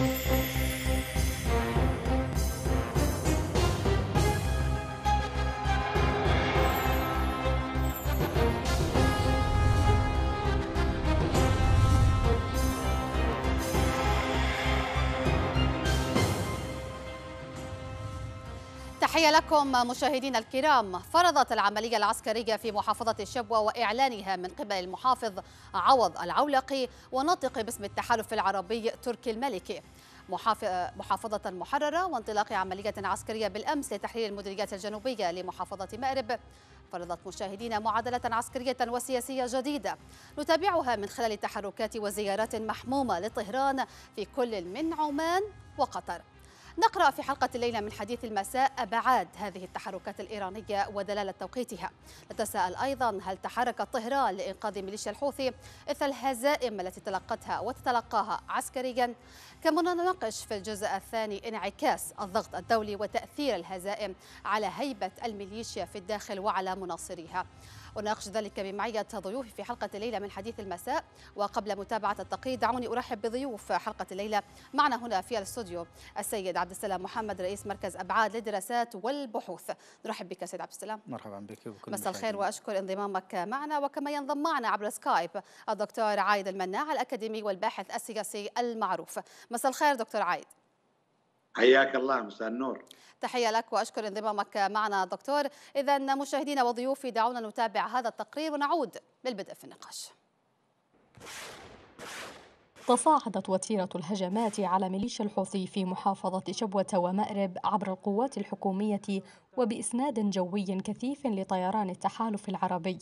Mm-hmm. تحية لكم مشاهدينا الكرام. فرضت العملية العسكرية في محافظة الشبوة وإعلانها من قبل المحافظ عوض العولقي وناطق باسم التحالف العربي تركي الملكي محافظة محررة وانطلاق عملية عسكرية بالأمس لتحرير المديريات الجنوبية لمحافظة مأرب. فرضت مشاهدينا معادلة عسكرية وسياسية جديدة نتابعها من خلال تحركات وزيارات محمومة لطهران في كل من عمان وقطر. نقرأ في حلقة الليلة من حديث المساء أبعاد هذه التحركات الإيرانية ودلالة توقيتها. نتساءل أيضا هل تحركت طهران لإنقاذ ميليشيا الحوثي إثر الهزائم التي تلقتها وتتلقاها عسكريا؟ كما نناقش في الجزء الثاني انعكاس الضغط الدولي وتأثير الهزائم على هيبة الميليشيا في الداخل وعلى مناصريها. وناقش ذلك بمعية ضيوفي في حلقة الليلة من حديث المساء. وقبل متابعة التقرير دعوني أرحب بضيوف حلقة الليلة معنا هنا في الاستوديو. السيد عبد السلام محمد رئيس مركز أبعاد للدراسات والبحوث. نرحب بك سيد عبد السلام. مرحبا بك وكل مساء الخير وأشكر انضمامك معنا. وكما ينضم معنا عبر سكايب الدكتور عايد المناع الأكاديمي والباحث السياسي المعروف. مساء الخير دكتور عايد. حياك الله مساء النور تحية لك وأشكر انضمامك معنا دكتور. إذا مشاهدينا وضيوفي دعونا نتابع هذا التقرير ونعود للبدء في النقاش. تصاعدت وتيرة الهجمات على ميليشيا الحوثي في محافظة شبوة ومأرب عبر القوات الحكومية وبإسناد جوي كثيف لطيران التحالف العربي.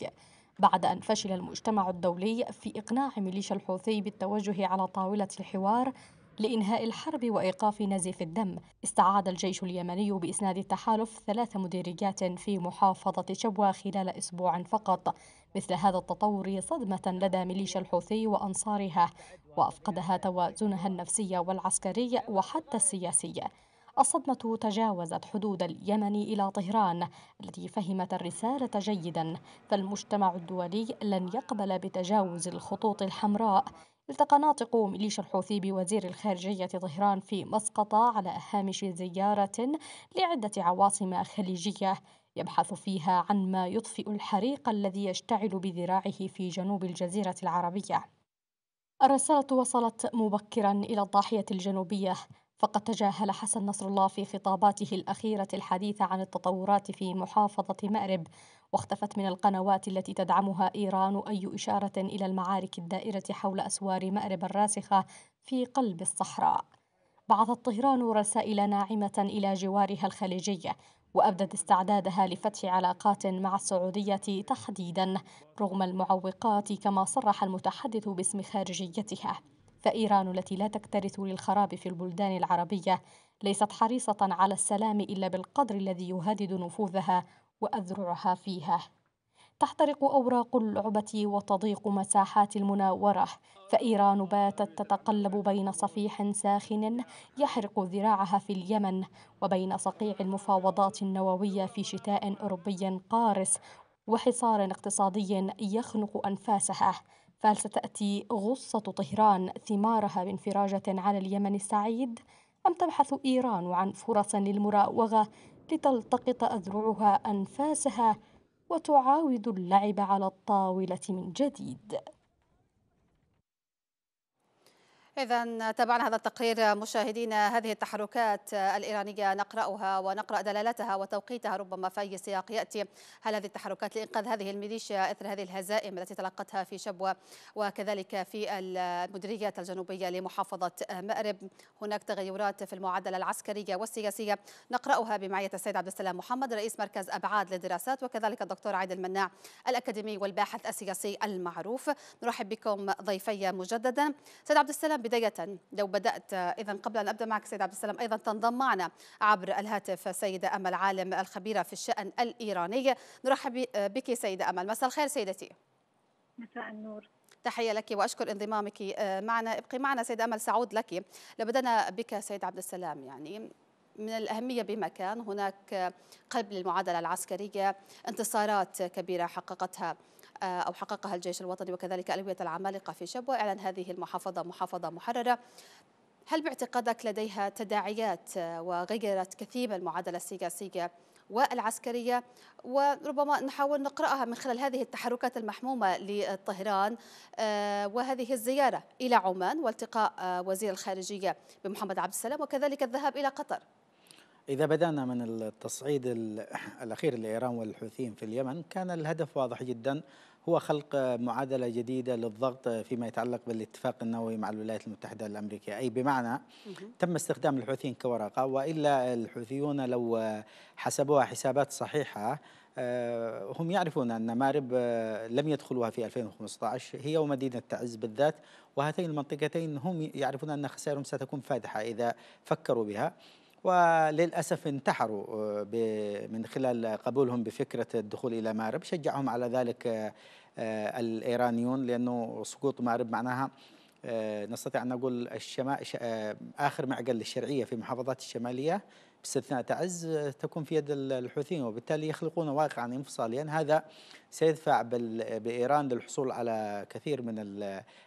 بعد أن فشل المجتمع الدولي في إقناع ميليشيا الحوثي بالتوجه على طاولة الحوار لإنهاء الحرب وإيقاف نزيف الدم. استعاد الجيش اليمني بإسناد التحالف ثلاث مديريات في محافظة شبوة خلال أسبوع فقط. مثل هذا التطور صدمة لدى ميليشيا الحوثي وأنصارها وأفقدها توازنها النفسي والعسكري وحتى السياسي. الصدمة تجاوزت حدود اليمن إلى طهران التي فهمت الرسالة جيدا. فالمجتمع الدولي لن يقبل بتجاوز الخطوط الحمراء. التقى ناطق ميليشيا الحوثي بوزير الخارجية طهران في مسقطة على هامش زيارة لعدة عواصم خليجية يبحث فيها عن ما يطفئ الحريق الذي يشتعل بذراعه في جنوب الجزيرة العربية. الرسالة وصلت مبكرا إلى الضاحية الجنوبية فقد تجاهل حسن نصر الله في خطاباته الأخيرة الحديث عن التطورات في محافظة مأرب واختفت من القنوات التي تدعمها إيران أي إشارة إلى المعارك الدائرة حول أسوار مأرب الراسخة في قلب الصحراء. بعثت طهران رسائل ناعمة إلى جوارها الخليجية وأبدت استعدادها لفتح علاقات مع السعودية تحديدا رغم المعوقات كما صرح المتحدث باسم خارجيتها. فإيران التي لا تكترث للخراب في البلدان العربية ليست حريصة على السلام إلا بالقدر الذي يهدد نفوذها وأذرعها فيها. تحترق أوراق اللعبة وتضيق مساحات المناورة. فإيران باتت تتقلب بين صفيح ساخن يحرق ذراعها في اليمن وبين صقيع المفاوضات النووية في شتاء أوروبي قارس وحصار اقتصادي يخنق أنفاسها. فهل غصة طهران ثمارها بانفراجة على اليمن السعيد؟ أم تبحث إيران عن فرص للمراوغة لتلتقط أذرعها أنفاسها وتعاود اللعب على الطاولة من جديد؟ إذا تابعنا هذا التقرير مشاهدينا هذه التحركات الإيرانية نقرأها ونقرأ دلالتها وتوقيتها ربما في أي سياق يأتي. هل هذه التحركات لإنقاذ هذه الميليشيا إثر هذه الهزائم التي تلقتها في شبوة وكذلك في المديريات الجنوبية لمحافظة مأرب؟ هناك تغيرات في المعادلة العسكرية والسياسية نقرأها بمعية السيد عبد السلام محمد رئيس مركز أبعاد للدراسات وكذلك الدكتور عادل المناع الأكاديمي والباحث السياسي المعروف. نرحب بكم ضيفي مجددا. سيد عبد السلام بداية. لو بدأت إذا قبل أن أبدأ معك سيد عبد السلام أيضا تنضم معنا عبر الهاتف سيدة أمل عالم الخبيرة في الشأن الإيراني. نرحب بك سيدة أمل. مساء الخير سيدتي. مساء النور. تحية لك وأشكر انضمامك معنا. ابقي معنا سيدة أمل سأعود لك. لبدأنا بك سيد عبد السلام. يعني من الأهمية بمكان هناك قلب للمعادلة العسكرية انتصارات كبيرة حققتها أو حققها الجيش الوطني وكذلك ألوية العمالقة في شبوة. إعلان هذه المحافظة محافظة محررة. هل باعتقادك لديها تداعيات وغيرت كثير من المعادلة السياسية والعسكرية؟ وربما نحاول نقرأها من خلال هذه التحركات المحمومة لطهران وهذه الزيارة إلى عمان والتقاء وزير الخارجية بمحمد عبد السلام وكذلك الذهاب إلى قطر. إذا بدأنا من التصعيد الأخير لإيران والحوثيين في اليمن كان الهدف واضح جدا. هو خلق معادلة جديدة للضغط فيما يتعلق بالاتفاق النووي مع الولايات المتحدة الأمريكية. أي بمعنى تم استخدام الحوثيين كورقة وإلا الحوثيون لو حسبوها حسابات صحيحة آه، هم يعرفون أن مارب آه، لم يدخلوها في 2015 هي ومدينة تعز بالذات وهاتين المنطقتين هم يعرفون أن خسائرهم ستكون فادحة إذا فكروا بها. وللأسف انتحروا آه، من خلال قبولهم بفكرة الدخول إلى مارب شجعهم على ذلك آه، آه، الإيرانيون لأنه سقوط مارب معناها نستطيع أن نقول الشمال آخر معقل للشرعية في المحافظات الشمالية. باستثناء تعز تكون في يد الحوثيين وبالتالي يخلقون واقعا انفصاليا. هذا سيدفع بإيران للحصول على كثير من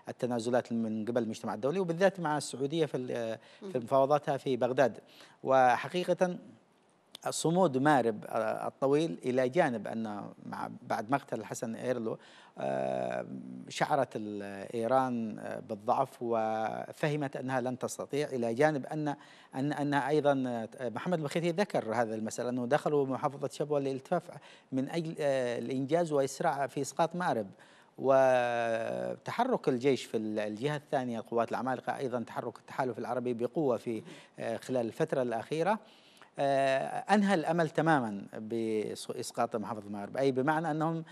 التنازلات من قبل المجتمع الدولي وبالذات مع السعودية في في مفاوضاتها في بغداد. وحقيقه صمود مارب الطويل إلى جانب أن مع بعد مقتل الحسن إيرلو آه، شعرت ايران بالضعف وفهمت أنها لن تستطيع إلى جانب أن أن انها أيضا محمد البخيتي ذكر هذا المسألة أنه دخلوا محافظة شبوة للالتفاف من أجل آه، الإنجاز وإسراع في إسقاط مارب. وتحرك الجيش في الجهة الثانية القوات العمالقه أيضا تحرك التحالف العربي بقوة في آه، خلال الفترة الأخيرة. آه، أنهى الأمل تماما بإسقاط محافظة المغرب. أي بمعنى أنهم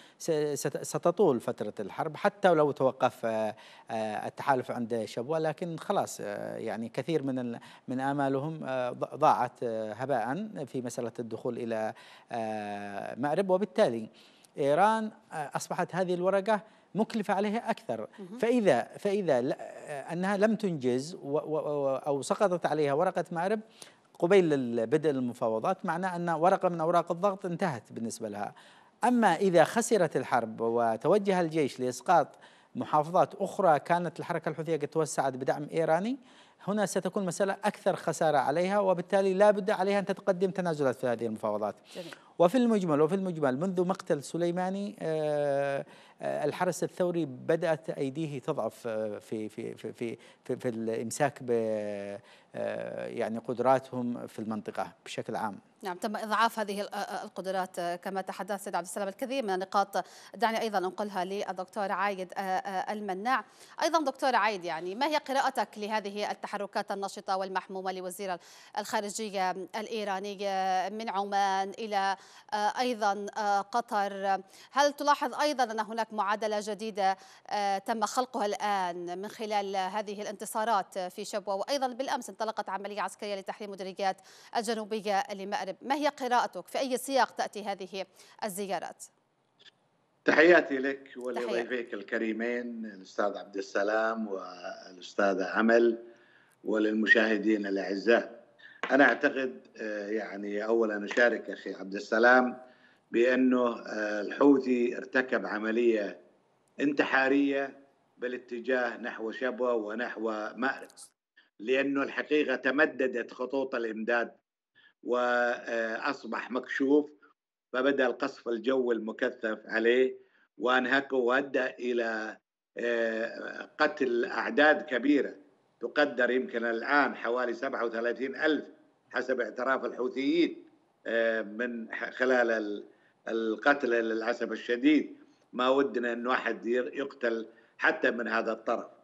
ستطول فترة الحرب حتى لو توقف آه، آه، التحالف عند شبوة لكن خلاص يعني كثير من من آمالهم ضاعت هباء في مسألة الدخول إلى مأرب وبالتالي إيران أصبحت هذه الورقة مكلفة عليها أكثر. فإذا فإذا أنها لم تنجز أو سقطت عليها ورقة مأرب قبيل بدء المفاوضات معناه أن ورقة من أوراق الضغط انتهت بالنسبة لها أما إذا خسرت الحرب وتوجه الجيش لإسقاط محافظات أخرى كانت الحركة الحوثية قد توسعت بدعم إيراني هنا ستكون مسألة أكثر خسارة عليها وبالتالي لا بد عليها أن تتقدم تنازلات في هذه المفاوضات جميل. وفي المجمل وفي المجمل منذ مقتل سليماني آه، آه، الحرس الثوري بدأت أيديه تضعف آه، في في في في في, في الإمساك ب يعني قدراتهم في المنطقة بشكل عام. نعم تم إضعاف هذه القدرات كما تحدث سيد عبد السلام الكثير من النقاط. دعني أيضا أنقلها للدكتور عايد المناع. أيضا دكتور عايد يعني ما هي قراءتك لهذه التحركات النشطة والمحمومة لوزير الخارجية الإيرانية من عمان إلى أيضا قطر؟ هل تلاحظ أيضا أن هناك معادلة جديدة تم خلقها الآن من خلال هذه الانتصارات في شبوة؟ وأيضا بالأمس انطلقت عملية عسكرية لتحريم مديريات الجنوبية لمأرب. ما هي قراءتك؟ في أي سياق تأتي هذه الزيارات؟ تحياتي لك ولضيفيك الكريمين الأستاذ عبد السلام والأستاذة أمل وللمشاهدين الأعزاء. أنا أعتقد آه، يعني أولا أشارك أخي عبد السلام بأنه آه، الحوثي ارتكب عملية انتحارية بالاتجاه نحو شبوة ونحو مأرب. لأنه الحقيقة تمددت خطوط الإمداد وأصبح مكشوف فبدأ القصف الجوي المكثف عليه وأنهكه وأدى إلى آه، قتل أعداد كبيرة تقدر يمكن الآن حوالي 37 ألف حسب اعتراف الحوثيين آه، من خلال القتل للأسف الشديد. ما ودنا أن واحد يقتل حتى من هذا الطرف.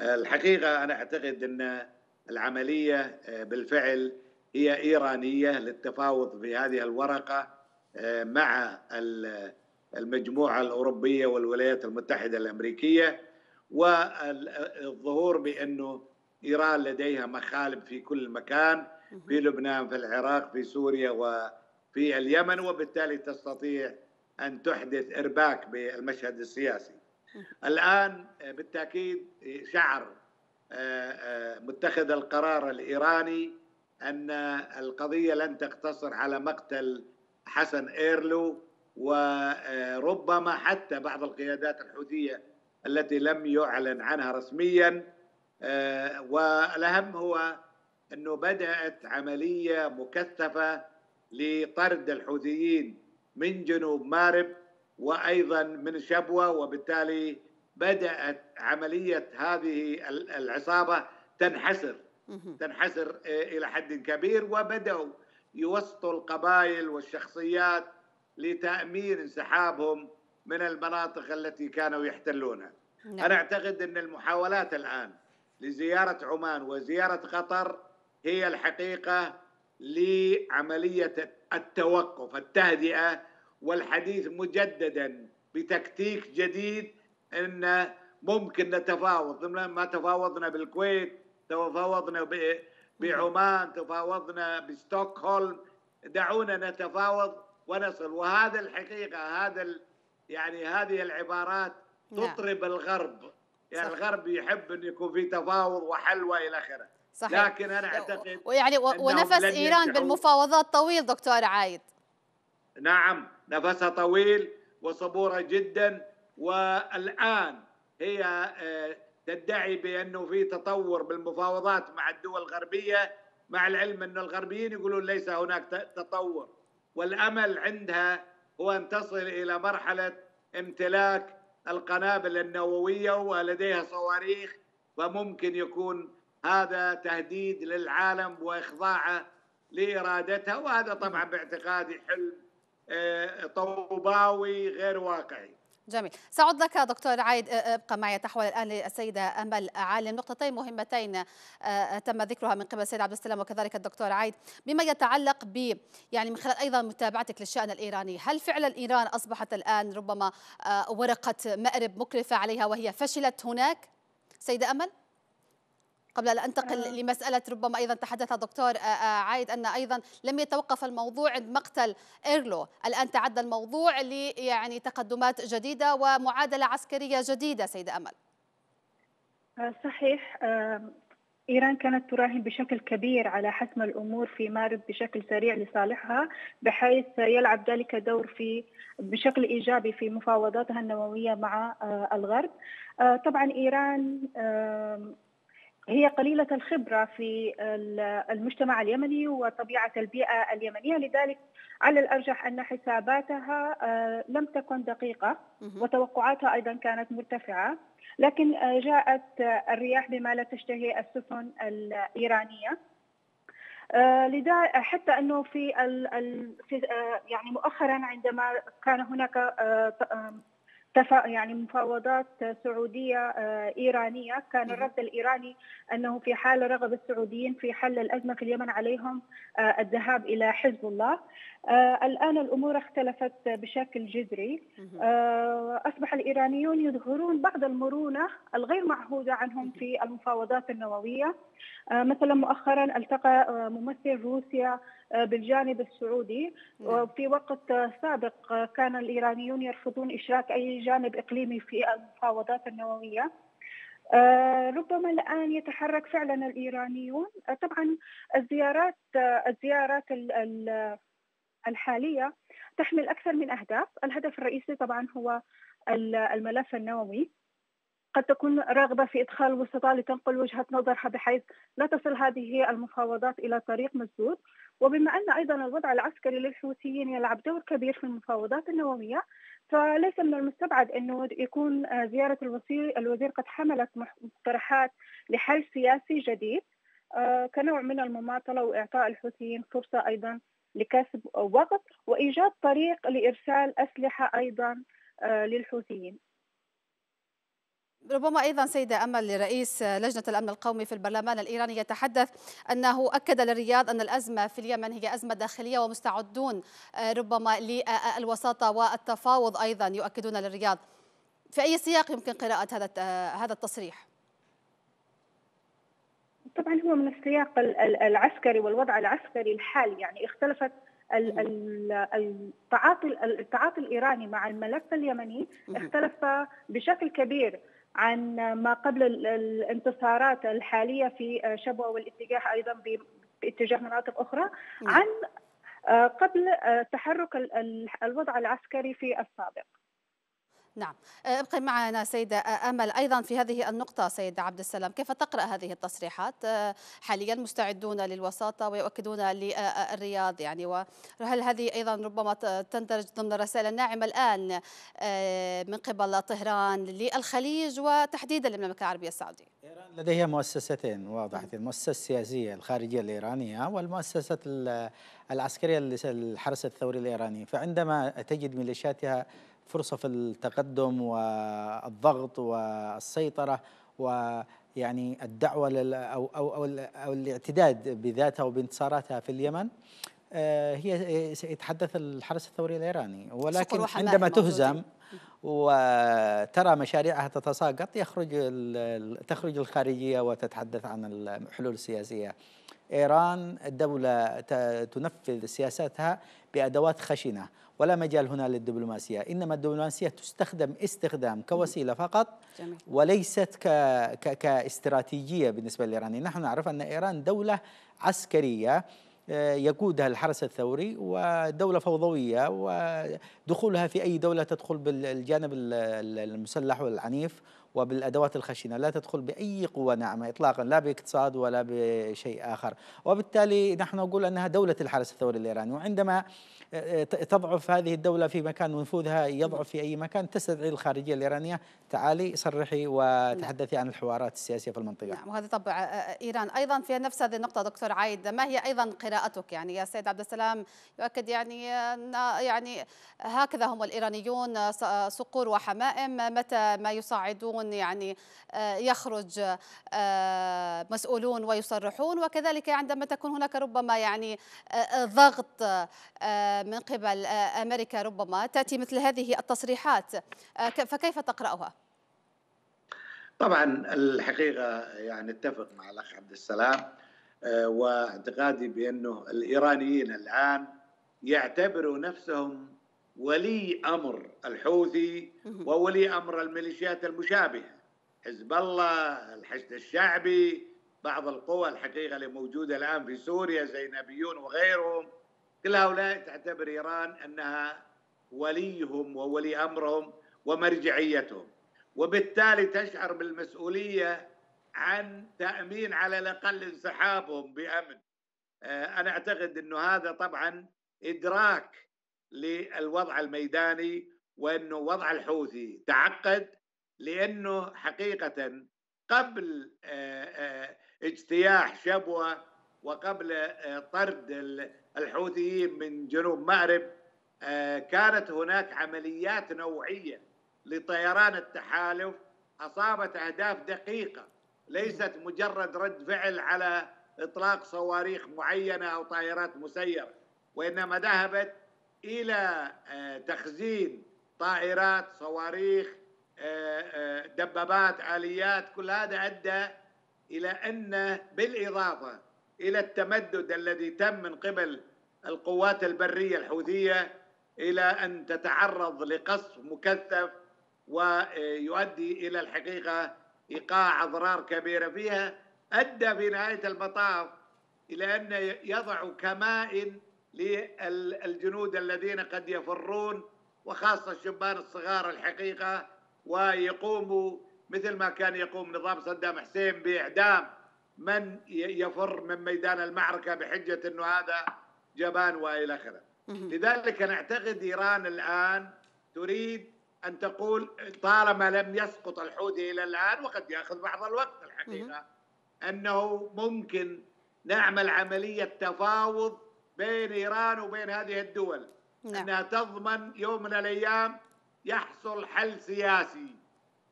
الحقيقة أنا أعتقد أن العملية آه، بالفعل هي إيرانية للتفاوض في هذه الورقة آه، مع المجموعة الأوروبية والولايات المتحدة الأمريكية والظهور بأنه إيران لديها مخالب في كل مكان في لبنان في العراق في سوريا وفي اليمن وبالتالي تستطيع أن تحدث إرباك بالمشهد السياسي. الآن بالتأكيد شعر آه، آه، متخذ القرار الإيراني أن القضية لن تقتصر على مقتل حسن إيرلو وربما حتى بعض القيادات الحوثية التي لم يعلن عنها رسميا. والأهم هو أنه بدأت عملية مكثفة لطرد الحوثيين من جنوب مارب. وأيضا من شبوة وبالتالي بدأت عملية هذه العصابة تنحسر. تنحسر إلى حد كبير وبدأوا يوسطوا القبائل والشخصيات لتأمين انسحابهم من المناطق التي كانوا يحتلونها. نعم. أنا أعتقد أن المحاولات الآن لزيارة عمان وزيارة قطر هي الحقيقة لعملية التوقف التهدئة والحديث مجددا بتكتيك جديد أن ممكن نتفاوض ما تفاوضنا بالكويت تفاوضنا بعمان تفاوضنا بستوكهولم دعونا نتفاوض ونصل وهذا الحقيقة هذا يعني هذه العبارات نعم. تطرب الغرب يعني صح. الغرب يحب أن يكون في تفاوض وحل وإلى آخره صحيح. لكن أنا أعتقد ويعني ونفس إيران بالمفاوضات طويل دكتور عايد نعم نفسها طويل وصبورة جدا والآن هي آه، تدعي بأنه في تطور بالمفاوضات مع الدول الغربية مع العلم أن الغربيين يقولون ليس هناك تطور. والأمل عندها هو أن تصل إلى مرحلة امتلاك القنابل النووية ولديها صواريخ فممكن يكون هذا تهديد للعالم وإخضاعه لإرادتها وهذا طبعا باعتقادي حلم طوباوي غير واقعي. جميل. سأعود لك دكتور عايد ابقى معي تحول الآن للسيدة أمل عالم. نقطتين مهمتين تم ذكرها من قبل السيد عبد السلام وكذلك الدكتور عايد. بما يتعلق ب يعني من خلال أيضا متابعتك للشأن الإيراني هل فعلا إيران أصبحت الآن ربما ورقة مأرب مكلفة عليها وهي فشلت هناك؟ سيدة أمل؟ قبل أن أنتقل آه. لمسألة ربما أيضا تحدث الدكتور آه، آه، عايد أن أيضا لم يتوقف الموضوع عند مقتل إيرلو. الآن تعدى الموضوع ل يعني تقدمات جديدة ومعادلة عسكرية جديدة سيدة أمل. صحيح. إيران كانت تراهن بشكل كبير على حسم الأمور في مارب بشكل سريع لصالحها بحيث يلعب ذلك دور في بشكل إيجابي في مفاوضاتها النووية مع الغرب. طبعا إيران هي قليلة الخبرة في المجتمع اليمني وطبيعة البيئة اليمنية. لذلك على الأرجح أن حساباتها آه، لم تكن دقيقة وتوقعاتها أيضا كانت مرتفعة. لكن آه، جاءت الرياح بما لا تشتهي السفن الإيرانية. آه، لذا حتى أنه في, ال في يعني مؤخرا عندما كان هناك يعني مفاوضات سعودية آه، إيرانية. كان الرد الإيراني أنه في حال رغب السعوديين في حل الأزمة في اليمن عليهم آه، الذهاب إلى حزب الله. آه، الآن الأمور اختلفت بشكل جذري. أصبح الإيرانيون يظهرون بعض المرونة الغير معهودة عنهم في المفاوضات النووية. مثلا مؤخرا التقى ممثل روسيا بالجانب السعودي. نعم. وفي وقت سابق كان الإيرانيون يرفضون إشراك أي جانب إقليمي في المفاوضات النووية. آه، ربما الآن يتحرك فعلا الإيرانيون. آه، طبعا الزيارات آه، الزيارات الحالية تحمل أكثر من أهداف، الهدف الرئيسي طبعا هو الملف النووي. قد تكون راغبة في إدخال وسطاء لتنقل وجهة نظرها بحيث لا تصل هذه المفاوضات إلى طريق مسدود. وبما أن أيضا الوضع العسكري للحوثيين يلعب دور كبير في المفاوضات النووية فليس من المستبعد أنه يكون زيارة الوزير الوزير قد حملت مقترحات لحل سياسي جديد آه، كنوع من المماطلة وإعطاء الحوثيين فرصة أيضا لكسب وقت وإيجاد طريق لإرسال أسلحة أيضا آه، للحوثيين. ربما أيضا سيده أمل رئيس لجنة الأمن القومي في البرلمان الإيراني يتحدث أنه أكد للرياض أن الأزمة في اليمن هي أزمة داخلية ومستعدون آه، ربما للوساطة والتفاوض أيضا يؤكدون للرياض. في أي سياق يمكن قراءة هذا آه، هذا التصريح؟ طبعا هو من السياق العسكري والوضع العسكري الحالي يعني اختلفت التعاطي التعاطي الإيراني مع الملف اليمني اختلف بشكل كبير. عن ما قبل الانتصارات الحالية في شبوة والاتجاه أيضا باتجاه مناطق أخرى نعم. عن آه، قبل آه، تحرك الوضع العسكري في السابق. نعم. ابقي معنا سيدة أمل أيضا في هذه النقطة سيد عبد السلام. كيف تقرأ هذه التصريحات؟ حاليا مستعدون للوساطة ويؤكدون للرياض يعني وهل هذه أيضا ربما تندرج ضمن الرسائل الناعمة الآن من قبل طهران للخليج وتحديدا للمملكة العربية السعودية؟ إيران لديها مؤسستين واضحتين المؤسسة السياسية الخارجية الإيرانية والمؤسسة العسكرية الحرس الثوري الإيراني. فعندما تجد ميليشياتها فرصة في التقدم والضغط والسيطرة ويعني الدعوة أو, أو, أو, أو الاعتداد بذاتها وبانتصاراتها في اليمن آه، هي يتحدث الحرس الثوري الإيراني. ولكن عندما تهزم وترى مشاريعها تتساقط يخرج تخرج الخارجية وتتحدث عن الحلول السياسية إيران دولة تنفذ سياساتها بأدوات خشنة ولا مجال هنا للدبلوماسية إنما الدبلوماسية تستخدم استخدام كوسيلة فقط جميل. وليست ك... ك... كاستراتيجية بالنسبة لإيران نحن نعرف أن إيران دولة عسكرية آه، يقودها الحرس الثوري ودولة فوضوية ودخولها في أي دولة تدخل بالجانب المسلح والعنيف وبالأدوات الخشنة لا تدخل بأي قوة ناعمة اطلاقا لا باقتصاد ولا بشيء آخر. وبالتالي نحن نقول أنها دولة الحرس الثوري الإيراني وعندما تضعف هذه الدولة في مكان ونفوذها يضعف في أي مكان تستدعي الخارجية الإيرانية. تعالي صرحي وتحدثي عن الحوارات السياسية في المنطقة. نعم وهذا طبع إيران. أيضا في نفس هذه النقطة دكتور عايد ما هي أيضا قراءتك؟ يعني يا سيد عبد السلام يؤكد يعني يعني هكذا هم الإيرانيون صقور وحمائم. متى ما يصعدون يعني يخرج مسؤولون ويصرحون. وكذلك عندما تكون هناك ربما يعني ضغط من قبل أمريكا ربما تأتي مثل هذه التصريحات. فكيف تقرأها؟ طبعا الحقيقة يعني أتفق مع الأخ عبد السلام واعتقادي بأنه الإيرانيين الآن يعتبروا نفسهم ولي أمر الحوثي وولي أمر الميليشيات المشابهة. حزب الله الحشد الشعبي بعض القوى الحقيقة اللي موجودة الآن في سوريا زي نبيون وغيرهم. كل هؤلاء تعتبر إيران أنها وليهم وولي أمرهم ومرجعيتهم. وبالتالي تشعر بالمسؤولية عن تأمين على الأقل انسحابهم بأمن. آه، أنا أعتقد إنه هذا طبعا إدراك للوضع الميداني وإنه وضع الحوثي تعقد لأنه حقيقه قبل آه، آه، اجتياح شبوة وقبل طرد الحوثيين من جنوب مأرب آه، كانت هناك عمليات نوعية لطيران التحالف. أصابت أهداف دقيقة ليست مجرد رد فعل على إطلاق صواريخ معينة أو طائرات مسيرة وإنما ذهبت إلى آه، تخزين طائرات صواريخ آه، دبابات آليات. كل هذا أدى إلى أن بالإضافة إلى التمدد الذي تم من قبل القوات البرية الحوثية إلى أن تتعرض لقصف مكثف ويؤدي إلى الحقيقة إيقاع أضرار كبيرة. فيها أدى في نهاية المطاف إلى أن يضع كمائن للجنود الذين قد يفرون وخاصة الشبان الصغار الحقيقة ويقوموا مثل ما كان يقوم نظام صدام حسين بإعدام من يفر من ميدان المعركة بحجة أنه هذا جبان وإلى آخره. لذلك نعتقد إيران الآن تريد أن تقول طالما لم يسقط الحوثي إلى الآن وقد يأخذ بعض الوقت الحقيقة أنه ممكن نعمل عملية تفاوض بين إيران وبين هذه الدول نعم. أنها تضمن يوم من الأيام يحصل حل سياسي.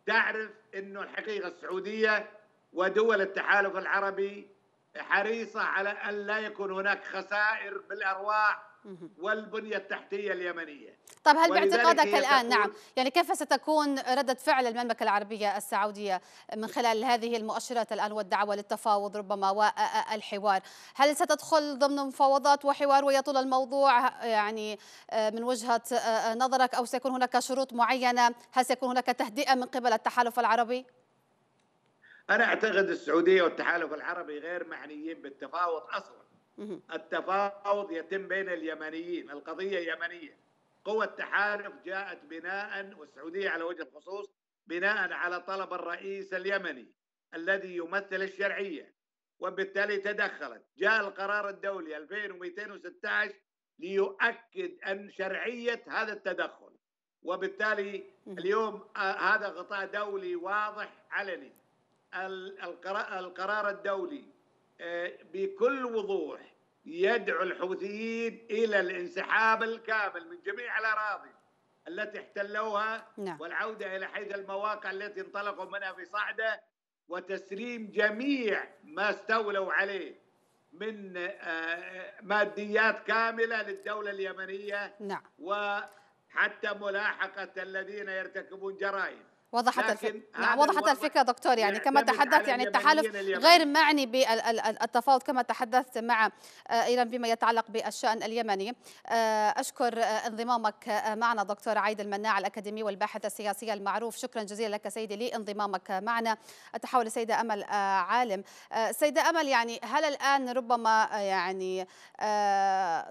تعرف أنه الحقيقة السعودية ودول التحالف العربي حريصة على أن لا يكون هناك خسائر بالأرواح والبنية التحتية اليمنية. طب هل باعتقادك الآن نعم يعني كيف ستكون ردة فعل المملكة العربية السعودية من خلال هذه المؤشرات الآن والدعوة للتفاوض ربما والحوار؟ هل ستدخل ضمن مفاوضات وحوار ويطول الموضوع؟ يعني آه، من وجهة آه، نظرك أو سيكون هناك شروط معينة؟ هل سيكون هناك تهدئة من قبل التحالف العربي؟ أنا أعتقد السعودية والتحالف العربي غير معنيين بالتفاوض أصلا. التفاوض يتم بين اليمنيين القضية يمنية. قوة التحالف جاءت بناء والسعودية على وجه الخصوص بناء على طلب الرئيس اليمني الذي يمثل الشرعية وبالتالي تدخلت. جاء القرار الدولي 2216 ليؤكد أن شرعية هذا التدخل. وبالتالي اليوم هذا غطاء دولي واضح علني. القرار الدولي بكل وضوح يدعو الحوثيين إلى الانسحاب الكامل من جميع الأراضي التي احتلوها نعم. والعودة إلى حيث المواقع التي انطلقوا منها في صعدة وتسليم جميع ما استولوا عليه من ماديات كاملة للدولة اليمنية نعم. وحتى ملاحقة الذين يرتكبون جرائم وضحت الفكرة نعم وضحت الفكرة دكتور يعني كما تحدثت يعني التحالف غير معني بالتفاوض كما تحدثت مع إيران فيما يتعلق بالشأن اليمني. أشكر انضمامك معنا دكتور عايد المناع الأكاديمي والباحث السياسي المعروف. شكرا جزيلا لك سيدي لانضمامك معنا. أتحول السيدة أمل عالم. سيدة أمل يعني هل الآن ربما يعني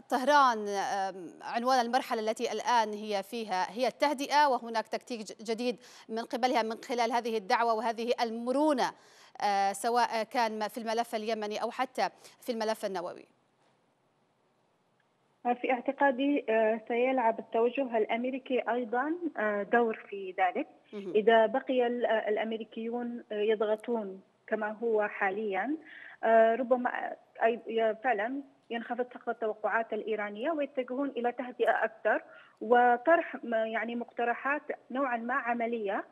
طهران عنوان المرحلة التي الآن هي فيها هي التهدئة وهناك تكتيك جديد من قبلها من خلال هذه الدعوة وهذه المرونة سواء كان في الملف اليمني أو حتى في الملف النووي. في اعتقادي سيلعب التوجه الأمريكي أيضا دور في ذلك. إذا بقي الأمريكيون يضغطون كما هو حاليا ربما فعلا ينخفض سقف التوقعات الإيرانية ويتجهون إلى تهدئة أكثر وطرح يعني مقترحات نوعا ما عملية.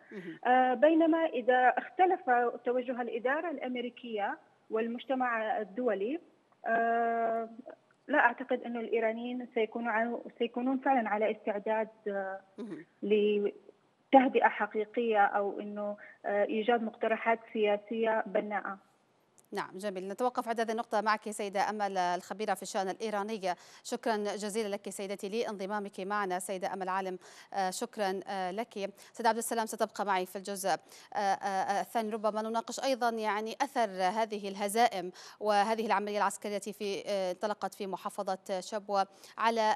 بينما إذا اختلف توجه الإدارة الأمريكية والمجتمع الدولي لا أعتقد انه الإيرانيين سيكونوا سيكونون فعلا على استعداد لتهدئة حقيقية أو إنه إيجاد مقترحات سياسية بناءة. نعم جميل. نتوقف عند هذه النقطة معك سيدة أمل الخبيرة في الشأن الإيراني. شكرا جزيلا لك سيدتي لانضمامك معنا. سيدة أمل عالم شكرا لك. سيد عبد السلام ستبقى معي في الجزء الثاني. ربما نناقش أيضا يعني أثر هذه الهزائم وهذه العملية العسكرية في انطلقت في محافظة شبوة على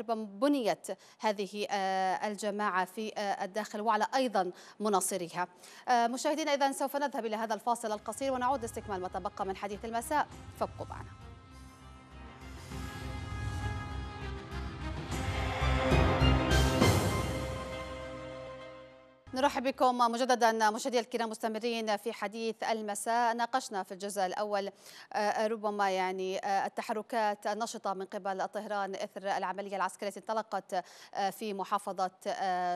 ربما بنية هذه الجماعة في الداخل وعلى أيضا مناصريها. مشاهدينا إذا سوف نذهب إلى هذا الفاصل القصير ونعود استكمال ما تبقى من حديث المساء فابقوا معنا. نرحب بكم مجددا مشاهدينا الكرام مستمرين في حديث المساء. ناقشنا في الجزء الأول ربما يعني التحركات النشطة من قبل طهران إثر العملية العسكرية التي انطلقت في محافظة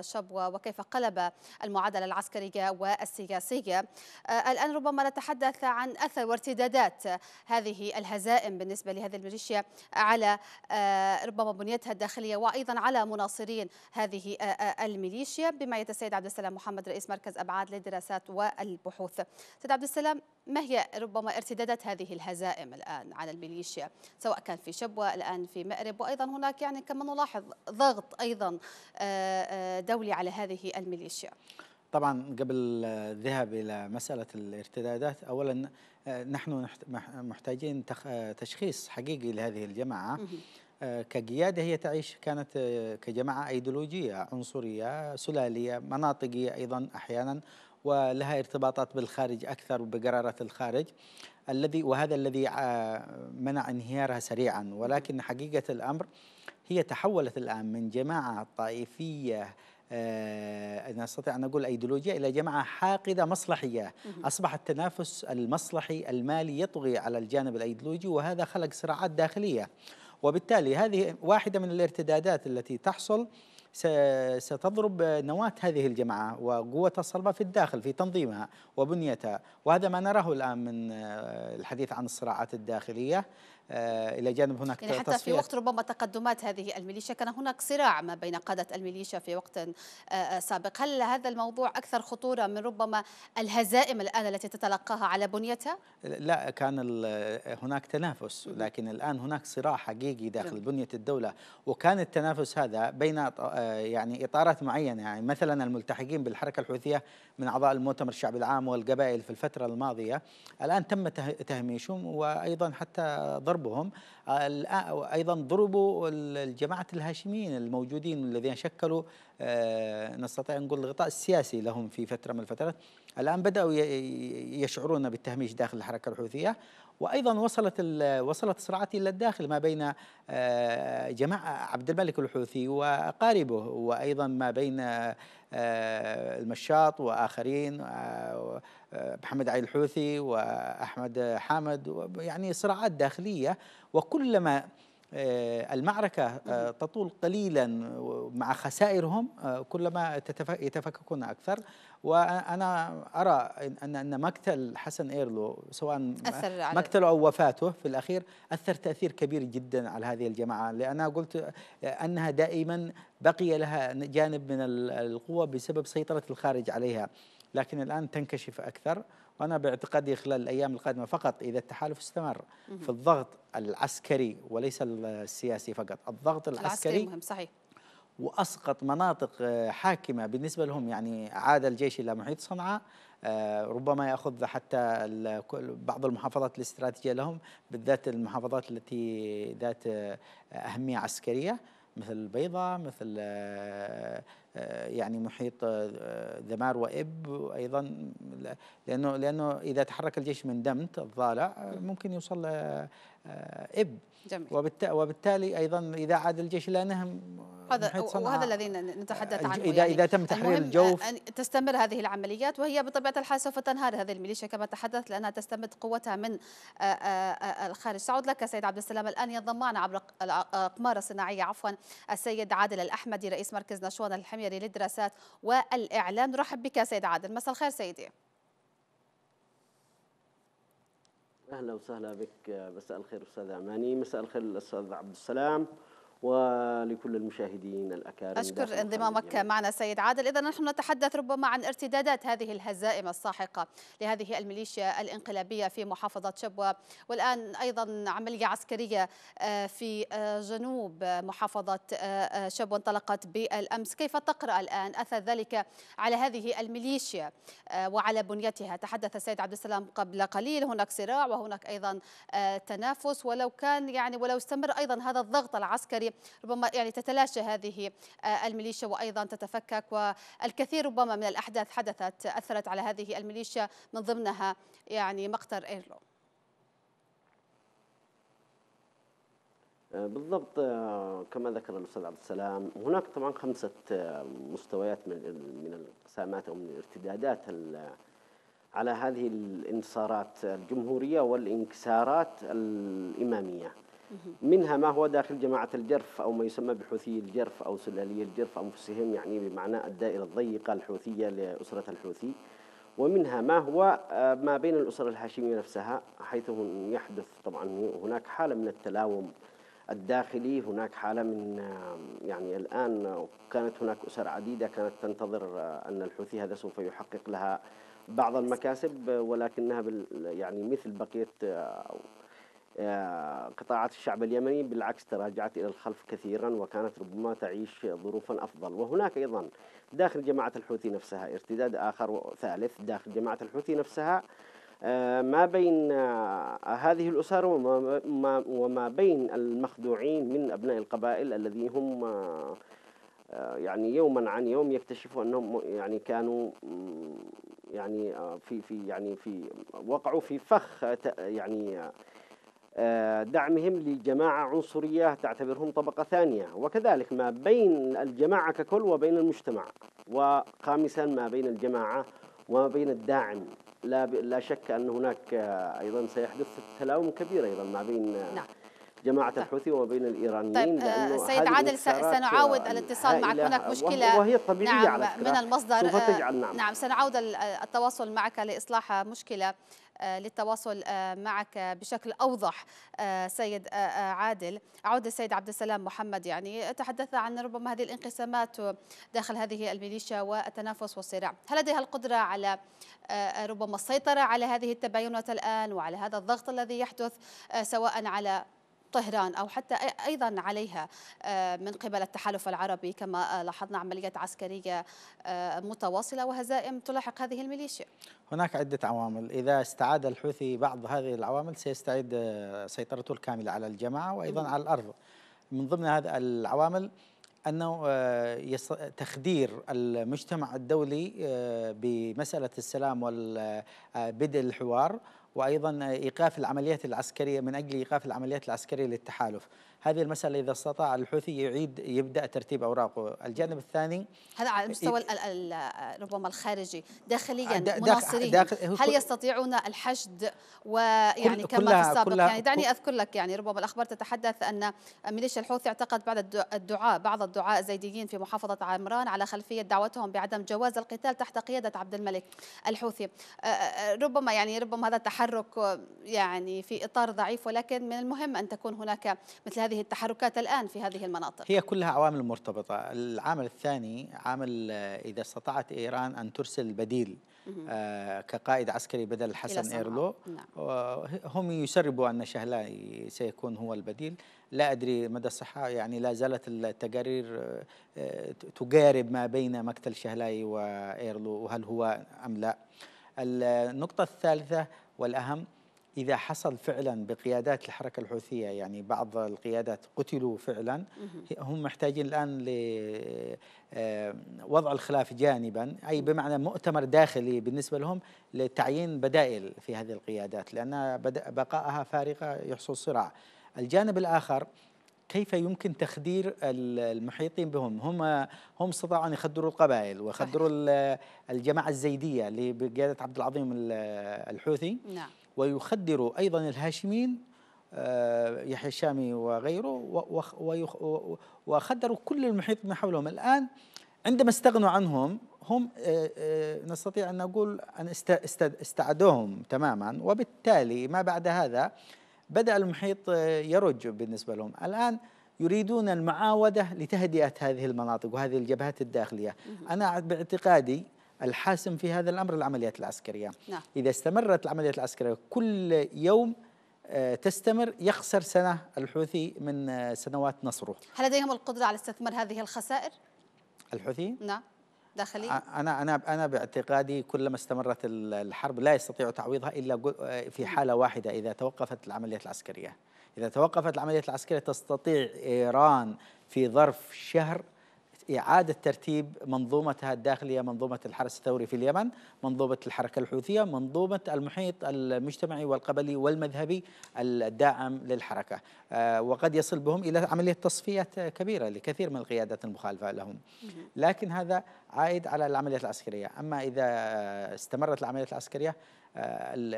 شبوة وكيف قلب المعادلة العسكرية والسياسية. الآن ربما نتحدث عن أثر وارتدادات هذه الهزائم بالنسبة لهذه الميليشيا على ربما بنيتها الداخلية وأيضا على مناصرين هذه الميليشيا. بما يتسيد عبد السلام محمد رئيس مركز أبعاد للدراسات والبحوث. سيد عبد السلام ما هي ربما ارتدادات هذه الهزائم الآن على الميليشيا سواء كان في شبوة الآن في مأرب وأيضا هناك يعني كما نلاحظ ضغط أيضا دولي على هذه الميليشيا. طبعا قبل الذهاب إلى مسألة الارتدادات اولا نحن محتاجين تشخيص حقيقي لهذه الجماعة كقيادة هي تعيش كانت كجماعة أيديولوجية عنصرية سلالية مناطقية أيضا أحيانا ولها ارتباطات بالخارج أكثر بقرارات الخارج. الذي وهذا الذي منع انهيارها سريعا. ولكن حقيقة الأمر هي تحولت الآن من جماعة طائفية أنا أستطيع أن أقول أيديولوجية إلى جماعة حاقدة مصلحية. أصبح التنافس المصلحي المالي يطغي على الجانب الأيديولوجي وهذا خلق صراعات داخلية. وبالتالي هذه واحدة من الارتدادات التي تحصل ستضرب نواة هذه الجماعة وقوتها الصلبة في الداخل في تنظيمها وبنيتها. وهذا ما نراه الآن من الحديث عن الصراعات الداخلية. إلى جانب هناك يعني حتى في وقت ربما تقدمات هذه الميليشيا كان هناك صراع ما بين قادة الميليشيا في وقت سابق، هل هذا الموضوع أكثر خطورة من ربما الهزائم الآن التي تتلقاها على بنيتها؟ لا كان هناك تنافس لكن الآن هناك صراع حقيقي داخل بنية الدولة. وكان التنافس هذا بين يعني إطارات معينة. يعني مثلا الملتحقين بالحركة الحوثية من أعضاء المؤتمر الشعبي العام والقبائل في الفترة الماضية. الآن تم تهميشهم وأيضا حتى ضربهم أيضا ضربوا الجماعة الهاشميين الموجودين الذين شكلوا نستطيع نقول الغطاء السياسي لهم في فترة من الفترات. الآن بدأوا يشعرون بالتهميش داخل الحركة الحوثية وأيضا وصلت وصلت الصراعات إلى الداخل ما بين آه، جماعة عبد الملك الحوثي وأقاربه وأيضا ما بين آه، المشاط وآخرين آه، محمد علي الحوثي وأحمد حامد يعني صراعات داخلية. وكلما المعركة تطول قليلا مع خسائرهم كلما يتفككون أكثر. وأنا أرى ان ان مقتل حسن إيرلو سواء مقتله أو وفاته في الأخير أثر تأثير كبير جدا على هذه الجماعة. لأن قلت أنها دائما بقي لها جانب من القوة بسبب سيطرة الخارج عليها. لكن الآن تنكشف أكثر وأنا باعتقادي خلال الأيام القادمة فقط إذا التحالف استمر في الضغط العسكري وليس السياسي فقط. الضغط العسكري, العسكري مهم صحيح. وأسقط مناطق آه، حاكمة بالنسبة لهم يعني عاد الجيش إلى محيط صنعاء آه، ربما يأخذ حتى بعض المحافظات الاستراتيجية لهم بالذات المحافظات التي ذات آه، أهمية عسكرية مثل البيضاء مثل يعني محيط ذمار وإب أيضا لأنه لأنه إذا تحرك الجيش من دمت الضالع ممكن يوصل إب جميل. وبالتالي أيضا إذا عاد الجيش إلى نهم هذا وهذا الذي نتحدث عنه إذا يعني. إذا تم تحرير الجوف أن تستمر هذه العمليات وهي بطبيعة الحال سوف تنهار هذه الميليشيا كما تحدث لأنها تستمد قوتها من الخارج. سأعود لك سيد عبد السلام الآن ينضم معنا عبر الأقمار الصناعية عفوا السيد عادل الأحمدي رئيس مركز نشوان الحميري للدراسات والإعلام. نرحب بك سيد عادل. مساء الخير سيدي. أهلا وسهلا بك مساء الخير أستاذ أماني مساء الخير الأستاذ عبد السلام. ولكل المشاهدين الأكارم أشكر انضمامك معنا سيد عادل. إذا نحن نتحدث ربما عن ارتدادات هذه الهزائم الساحقة لهذه الميليشيا الانقلابية في محافظة شبوة والآن أيضا عملية عسكرية آه، في آه، جنوب محافظة آه، شبوة انطلقت بالأمس. كيف تقرأ الآن أثر ذلك على هذه الميليشيا؟ وعلى بنيتها. تحدث السيد عبد السلام قبل قليل. هناك صراع وهناك أيضا تنافس. ولو كان يعني ولو استمر أيضا هذا الضغط العسكري ربما يعني تتلاشى هذه آه، الميليشيا وأيضا تتفكك والكثير ربما من الأحداث حدثت أثرت على هذه الميليشيا من ضمنها يعني مقتل إيرلو. آه، بالضبط آه، كما ذكر الأستاذ عبد السلام هناك طبعا خمسة مستويات من من الانقسامات أو من الارتدادات على هذه الانتصارات الجمهورية والانكسارات الإمامية. منها ما هو داخل جماعة الجرف أو ما يسمى بحوثي الجرف أو سلالي الجرف أنفسهم يعني بمعنى الدائرة الضيقة الحوثية لأسرة الحوثي. ومنها ما هو آه، ما بين الأسرة الهاشمية نفسها حيث يحدث طبعا هناك حالة من التلاوم الداخلي هناك حالة من آه، يعني الآن كانت هناك أسر عديدة كانت تنتظر آه، أن الحوثي هذا سوف يحقق لها بعض المكاسب ولكنها يعني مثل بقية قطاعات الشعب اليمني بالعكس تراجعت إلى الخلف كثيرا وكانت ربما تعيش ظروفا أفضل. وهناك أيضا داخل جماعة الحوثي نفسها ارتداد آخر وثالث داخل جماعة الحوثي نفسها. آه، ما بين آه، هذه الأسر وما, وما بين المخدوعين من أبناء القبائل الذين هم يعني يوما عن يوم يكتشفوا أنهم يعني كانوا يعني في في يعني في وقعوا في فخ يعني آه، دعمهم لجماعة عنصرية تعتبرهم طبقة ثانية وكذلك ما بين الجماعة ككل وبين المجتمع وخامسا ما بين الجماعة وما بين الداعم لا لا شك أن هناك آه، أيضا سيحدث تلاوم كبير أيضا ما بين آه، نعم. جماعة. الحوثي وما بين الإيرانيين طيب لأنه سيد عادل سنعاود الاتصال معك هناك مشكلة وهي طبيعية نعم على من المصدر سوف تجعل نعم. نعم سنعود التواصل معك لإصلاح مشكلة آه، للتواصل آه، معك بشكل أوضح آه، سيد عادل أعود للسيد عبد السلام محمد يعني تحدث عن ربما هذه الانقسامات داخل هذه الميليشيا والتنافس والصراع هل لديها القدرة على ربما السيطرة على هذه التباينات الآن وعلى هذا الضغط الذي يحدث سواء على طهران أو حتى أيضا عليها من قبل التحالف العربي كما لاحظنا عمليات عسكرية متواصلة وهزائم تلاحق هذه الميليشيا. هناك عدة عوامل. إذا استعاد الحوثي بعض هذه العوامل سيستعيد سيطرته الكاملة على الجماعة وأيضا على الأرض. من ضمن هذه العوامل أنه تخدير المجتمع الدولي بمسألة السلام وبدء الحوار. وأيضا إيقاف العمليات العسكرية من أجل إيقاف العمليات العسكرية للتحالف. هذه المسألة إذا استطاع الحوثي يعيد يبدأ ترتيب أوراقه. الجانب الثاني هذا على المستوى ربما الخارجي. داخليا مناصرين. داخل هل يستطيعون الحشد ويعني كما في السابق؟ يعني دعني أذكر لك يعني ربما الأخبار تتحدث أن ميليشيا الحوثي اعتقد بعد الدعاء بعض الدعاء الزيديين في محافظة عمران على خلفية دعوتهم بعدم جواز القتال تحت قيادة عبد الملك الحوثي. ربما يعني ربما هذا تحرك يعني في إطار ضعيف ولكن من المهم أن تكون هناك مثل هذه التحركات الآن في هذه المناطق؟ هي كلها عوامل مرتبطة. العامل الثاني عامل إذا استطاعت إيران أن ترسل بديل آه كقائد عسكري بدل حسن إيرلو. نعم. هم يسربوا أن شهلاي سيكون هو البديل. لا أدري مدى الصحة يعني لا زالت التقارير آه تقارب ما بين مقتل شهلاي وإيرلو وهل هو أم لا. النقطة الثالثة والأهم إذا حصل فعلا بقيادات الحركة الحوثية يعني بعض القيادات قتلوا فعلا هم محتاجين الآن لوضع الخلاف جانبا أي بمعنى مؤتمر داخلي بالنسبة لهم لتعيين بدائل في هذه القيادات لأن بقائها فارغة يحصل صراع. الجانب الآخر كيف يمكن تخدير المحيطين بهم؟ هم هم استطاعوا أن يخدروا القبائل ويخدروا الجماعة الزيدية اللي بقيادة عبد العظيم الحوثي. نعم. ويخدروا أيضا الهاشمين يحيى الشامي وغيره وخدروا كل المحيط من حولهم. الآن عندما استغنوا عنهم هم نستطيع أن نقول أن استعدوهم تماما. وبالتالي ما بعد هذا بدأ المحيط يرج بالنسبة لهم. الآن يريدون المعاودة لتهدئة هذه المناطق وهذه الجبهات الداخلية. أنا باعتقادي الحاسم في هذا الأمر العمليات العسكرية. نعم. إذا استمرت العمليات العسكرية كل يوم تستمر يخسر سنة الحوثي من سنوات نصره. هل لديهم القدرة على استثمار هذه الخسائر؟ الحوثي؟ نعم. داخليا؟ أنا أنا أنا باعتقادي كلما استمرت الحرب لا يستطيع تعويضها إلا في حالة واحدة. إذا توقفت العمليات العسكرية إذا توقفت العمليات العسكرية تستطيع إيران في ظرف شهر إعادة ترتيب منظومتها الداخلية منظومة الحرس الثوري في اليمن منظومة الحركة الحوثية منظومة المحيط المجتمعي والقبلي والمذهبي الداعم للحركة. وقد يصل بهم إلى عملية تصفيات كبيرة لكثير من القيادات المخالفة لهم. لكن هذا عائد على العمليات العسكرية. أما إذا استمرت العمليات العسكرية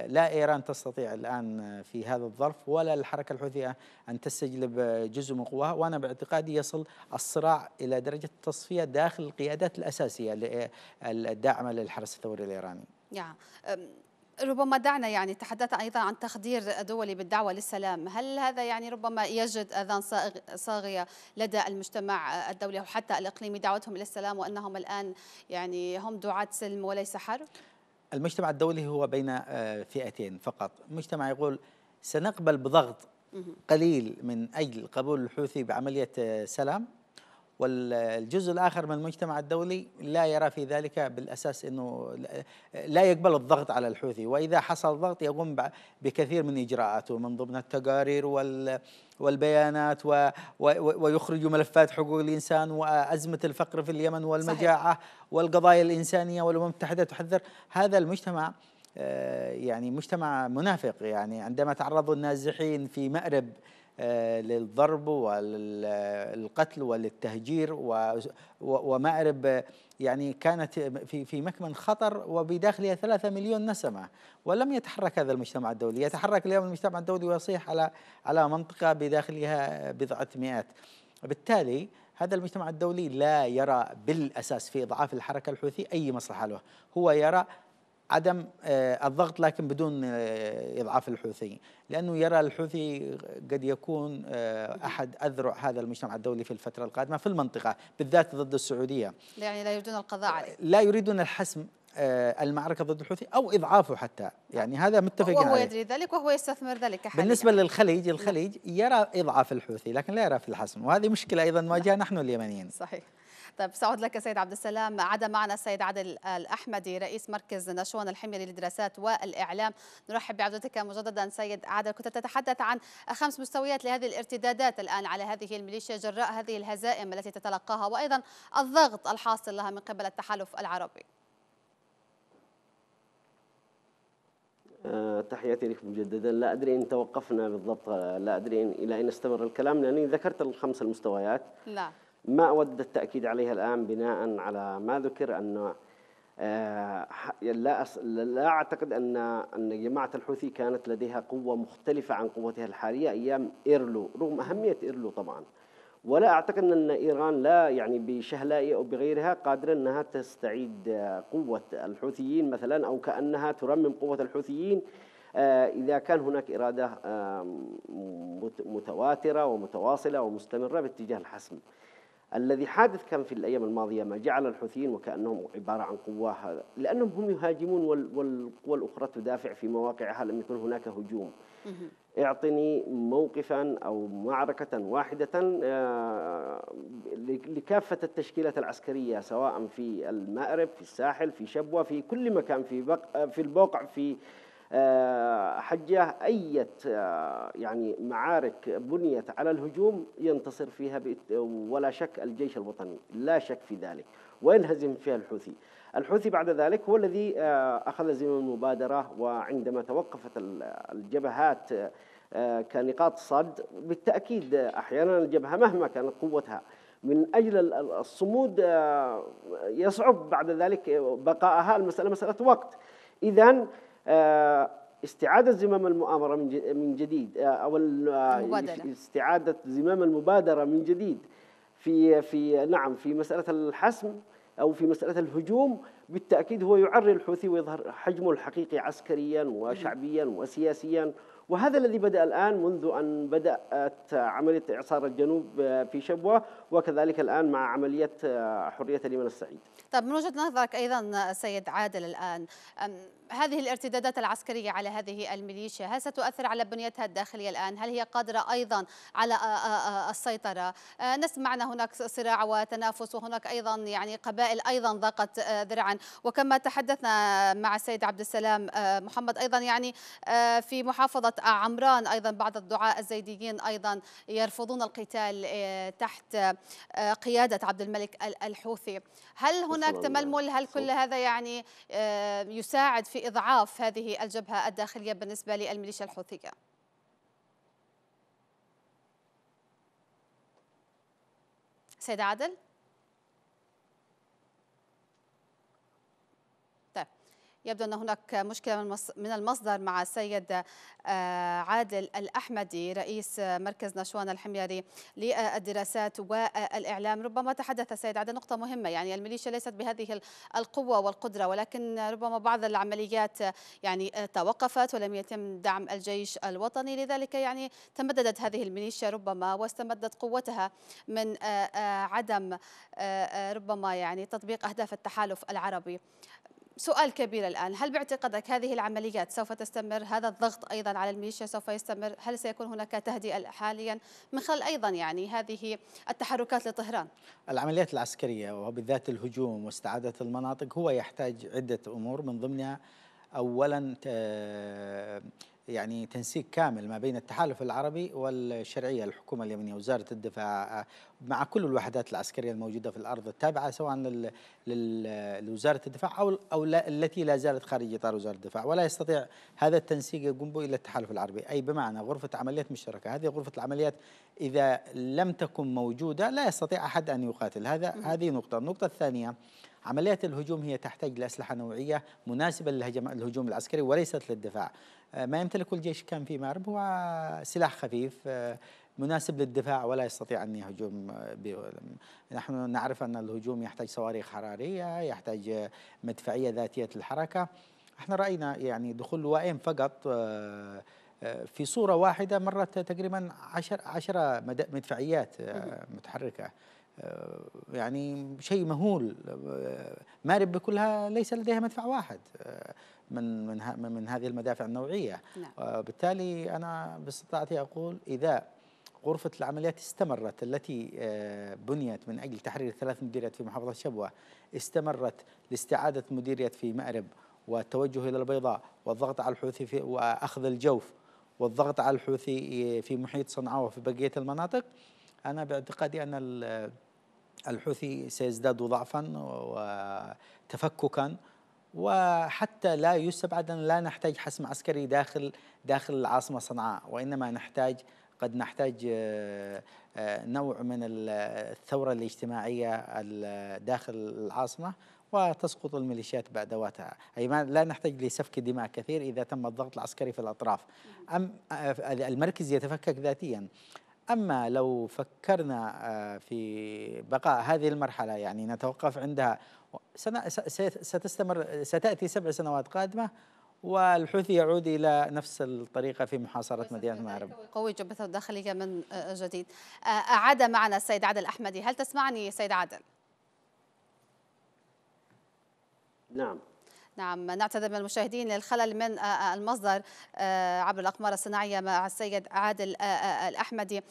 لا إيران تستطيع الآن في هذا الظرف ولا الحركة الحوثية أن تستجلب جزء من قواها وأنا باعتقادي يصل الصراع إلى درجة التصفيه داخل القيادات الأساسية الداعمة للحرس الثوري الإيراني. نعم ربما دعنا يعني تحدثنا أيضا عن تخدير دولي بالدعوة للسلام، هل هذا يعني ربما يجد أذان صاغية لدى المجتمع الدولي وحتى الإقليمي دعوتهم إلى السلام وأنهم الآن يعني هم دعاة سلم وليس حرب؟ المجتمع الدولي هو بين فئتين فقط. مجتمع يقول سنقبل بضغط قليل من أجل قبول الحوثي بعملية سلام والجزء الآخر من المجتمع الدولي لا يرى في ذلك بالأساس أنه لا يقبل الضغط على الحوثي. وإذا حصل ضغط يقوم بكثير من إجراءاته من ضمن التقارير والبيانات ويخرج ملفات حقوق الإنسان وأزمة الفقر في اليمن والمجاعة صحيح. والقضايا الإنسانية والأمم المتحدة تحذر. هذا المجتمع يعني مجتمع منافق يعني. عندما تعرضوا النازحين في مأرب للضرب والقتل وللتهجير ومأرب يعني كانت في في مكمن خطر وبداخلها ثلاثة مليون نسمة ولم يتحرك هذا المجتمع الدولي. يتحرك اليوم المجتمع الدولي ويصيح على على منطقة بداخلها بضعة مئات. وبالتالي هذا المجتمع الدولي لا يرى بالأساس في إضعاف الحركة الحوثي أي مصلحة له. هو يرى عدم الضغط لكن بدون إضعاف الحوثي. لأنه يرى الحوثي قد يكون أحد أذرع هذا المجتمع الدولي في الفترة القادمة في المنطقة بالذات ضد السعودية. يعني لا يريدون القضاء عليه. لا يريدون الحسم آه، المعركة ضد الحوثي أو إضعافه حتى. يعني هذا متفق وهو عليه. يدري ذلك وهو يستثمر ذلك حاليا. بالنسبة للخليج الخليج يرى إضعاف الحوثي لكن لا يرى في الحسم. وهذه مشكلة أيضا نواجهها نحن اليمنيين. صحيح. طيب سأعود لك سيد عبد السلام. عاد معنا السيد عادل الأحمدي رئيس مركز نشوان الحميري للدراسات والإعلام. نرحب بعودتك مجددا سيد عادل. كنت تتحدث عن خمس مستويات لهذه الارتدادات الآن على هذه الميليشيا جراء هذه الهزائم التي تتلقاها وأيضا الضغط الحاصل لها من قبل التحالف العربي. آه، تحياتي لك مجددا. لا أدري إن توقفنا بالضبط لا أدري إن إلى أين استمر الكلام لأني ذكرت الخمس المستويات. لا ما أود التأكيد عليها الآن بناء على ما ذكر أن آه، لا لا أعتقد أن أن جماعة الحوثي كانت لديها قوة مختلفة عن قوتها الحالية أيام إيرلو رغم أهمية إيرلو طبعا ولا أعتقد أن إيران لا يعني بشهلائها أو بغيرها قادرة أنها تستعيد قوة الحوثيين مثلا أو كأنها ترمم قوة الحوثيين آه، إذا كان هناك إرادة متواترة ومتواصلة ومستمرة باتجاه الحسم. الذي حادث كان في الأيام الماضية ما جعل الحوثيين وكأنهم عبارة عن قوة لأنهم هم يهاجمون والقوى الاخرى تدافع في مواقعها لم يكن هناك هجوم. اعطني موقفا أو معركة واحدة آه، لكافة التشكيلات العسكرية سواء في المأرب في الساحل في شبوة في كل مكان في في البوقع في آه، حجة أي آه، يعني معارك بنيت على الهجوم ينتصر فيها ولا شك الجيش الوطني لا شك في ذلك وينهزم فيها الحوثي. الحوثي بعد ذلك هو الذي آه، أخذ زمام المبادرة وعندما توقفت الجبهات كنقاط صد بالتأكيد أحيانا الجبهة مهما كانت قوتها من أجل الصمود يصعب بعد ذلك بقائها المسألة مسألة وقت. إذا استعادة زمام المؤامرة من جديد. آه، أو آه، استعادة زمام المبادرة من جديد. في في نعم في مسألة الحسم أو في مسألة الهجوم بالتأكيد هو يعري الحوثي ويظهر حجمه الحقيقي عسكريا وشعبيا وسياسيا. وهذا الذي بدأ الآن منذ أن بدأت عملية إعصار الجنوب في شبوة. وكذلك الآن مع عملية حرية اليمن السعيد. طيب من وجهة نظرك أيضا سيد عادل الآن هذه الارتدادات العسكرية على هذه الميليشيا هل ستؤثر على بنيتها الداخلية الآن؟ هل هي قادرة أيضا على السيطرة؟ نسمع أن هناك صراع وتنافس وهناك أيضا يعني قبائل أيضا ضاقت ذرعا وكما تحدثنا مع السيد عبد السلام محمد أيضا يعني في محافظة عمران أيضا بعض الدعاء الزيديين أيضا يرفضون القتال تحت قيادة عبد الملك الحوثي. هل هناك تململ؟ هل كل هذا يعني يساعد في إضعاف هذه الجبهة الداخلية بالنسبة للميليشيا الحوثية؟ سيد عادل؟ يبدو أن هناك مشكلة من المصدر مع السيد آه، عادل الأحمدي رئيس مركز نشوان الحميري للدراسات والإعلام. ربما تحدث السيد عادل نقطة مهمة يعني الميليشيا ليست بهذه القوة والقدرة ولكن ربما بعض العمليات يعني توقفت ولم يتم دعم الجيش الوطني. لذلك يعني تمددت هذه الميليشيا ربما واستمدت قوتها من آه، آه، عدم ربما يعني تطبيق أهداف التحالف العربي. سؤال كبير الآن. هل باعتقادك هذه العمليات سوف تستمر؟ هذا الضغط أيضا على الميليشيا سوف يستمر؟ هل سيكون هناك تهدئة حاليا من خلال أيضا يعني هذه التحركات لطهران؟ العمليات العسكرية وبالذات الهجوم واستعادة المناطق هو يحتاج عدة أمور من ضمنها أولا يعني تنسيق كامل ما بين التحالف العربي والشرعية الحكومة اليمنية وزارة الدفاع مع كل الوحدات العسكرية الموجودة في الأرض التابعة سواء لوزارة الدفاع أو أو التي لا زالت خارج إطار وزارة الدفاع. ولا يستطيع هذا التنسيق يقوم به الا التحالف العربي. أي بمعنى غرفة عمليات مشتركة. هذه غرفة العمليات إذا لم تكن موجودة لا يستطيع أحد أن يقاتل. هذا هذه نقطة. النقطة الثانية عمليات الهجوم هي تحتاج لأسلحة نوعية مناسبة للهجوم العسكري وليست للدفاع. آه، ما يمتلكه الجيش كان في مارب هو سلاح خفيف آه، مناسب للدفاع ولا يستطيع أن يهجم نحن نعرف أن الهجوم يحتاج صواريخ حرارية يحتاج مدفعية ذاتية الحركة إحنا رأينا يعني دخول لواءين فقط آه، في صورة واحدة مرت تقريبا عشر, عشرة مدفعيات متحركة. يعني شيء مهول مارب بكلها ليس لديها مدفع واحد. من من من هذه المدافع النوعية نعم. بالتالي أنا باستطاعتي أقول إذا غرفة العمليات استمرت التي بنيت من أجل تحرير ثلاث مديريات في محافظة شبوة استمرت لاستعادة مديرية في مأرب والتوجه إلى البيضاء والضغط على الحوثي في وأخذ الجوف والضغط على الحوثي في محيط صنعاء وفي بقية المناطق أنا باعتقادي أن الحوثي سيزداد ضعفا وتفككا وحتى لا يستبعد أن لا نحتاج حسم عسكري داخل داخل العاصمة صنعاء وإنما نحتاج قد نحتاج آه، آه، نوع من الثورة الاجتماعية داخل العاصمة وتسقط الميليشيات بأدواتها أي ما لا نحتاج لسفك دماء كثير إذا تم الضغط العسكري في الأطراف. أم آه، المركز يتفكك ذاتيا. أما لو فكرنا في بقاء هذه المرحلة يعني نتوقف عندها ستستمر ستأتي سبع سنوات قادمة والحوثي يعود إلى نفس الطريقة في محاصرة مدينة مأرب قوي جبهته الداخلية من جديد. أعاد معنا السيد عادل أحمدي. هل تسمعني سيد عادل؟ نعم. نعم نعتذر من المشاهدين للخلل من آه، آه، المصدر آه، عبر الأقمار الصناعية مع السيد عادل الأحمدي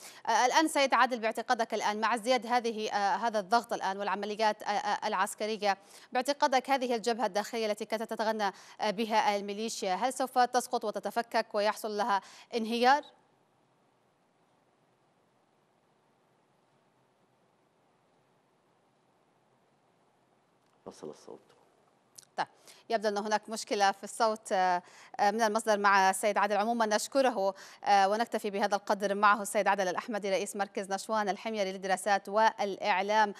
الآن سيد عادل باعتقادك الآن مع ازدياد هذه هذا الضغط الآن والعمليات العسكرية باعتقادك هذه الجبهة الداخلية التي كانت تتغنى بها الميليشيا هل سوف تسقط وتتفكك ويحصل لها انهيار؟ فصل الصوت يبدو أن هناك مشكلة في الصوت آه، آه، من المصدر مع السيد عادل. عموما نشكره آه، ونكتفي بهذا القدر معه السيد عادل الأحمدي رئيس مركز نشوان الحميري للدراسات والإعلام.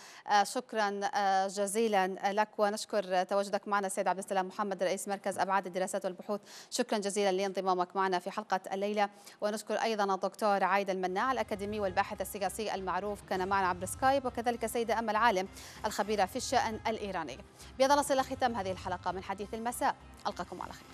شكرا جزيلا لك ونشكر تواجدك معنا السيد عبد السلام محمد رئيس مركز أبعاد الدراسات والبحوث. شكرا جزيلا لانضمامك معنا في حلقة الليلة. ونشكر أيضا الدكتور عايد المناع الأكاديمي والباحث السياسي المعروف كان معنا عبر سكايب. وكذلك السيدة أمل عالم الخبيرة في الشأن الإيراني. بهذا نصل إلى ختام هذه الحلقة. من حديث المساء. ألقاكم على خير.